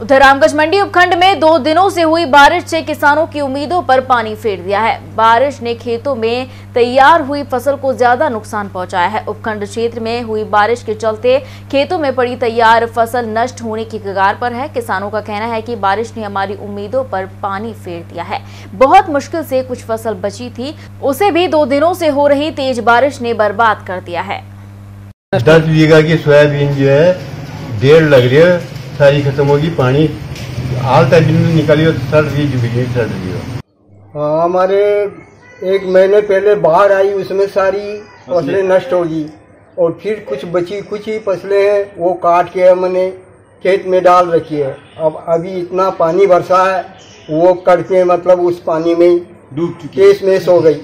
उधर रामगंज मंडी उपखंड में दो दिनों से हुई बारिश से किसानों की उम्मीदों पर पानी फेर दिया है। बारिश ने खेतों में तैयार हुई फ़सल को ज़्यादा नुकसान पहुँचाया है। उपखंड क्षेत्र में हुई बारिश के चलते खेतों में पड़ी तैयार फ़सल नष्ट होने की कगार पर है। किसानों का कहना है कि बारिश ने हमारी उम्मीदों पर पानी फेर दिया है। बहुत मुश्किल से कुछ फ़सल बची थी। उसे भी दो दिनों से हो रही तेज बारिश ने बर्बाद कर दिया है। दस बीघा की सोयाबीन जो है, डेढ़ लग रही है। सारी खत्म होगी पानी हाल तक दिन निकाली हो सड़ रही जुबी सड़ रही हो हाँ हमारे एक महीने पहले बाढ़ आई उसमें सारी फ़सलें नष्ट होगी और फिर कुछ बची कुछ ही फ़सलें हैं वो काट के हमने खेत में डाल रखी है। अब अभी इतना पानी बरसा है वो करके मतलब उस पानी में डूब चुकी केस मेस हो गई।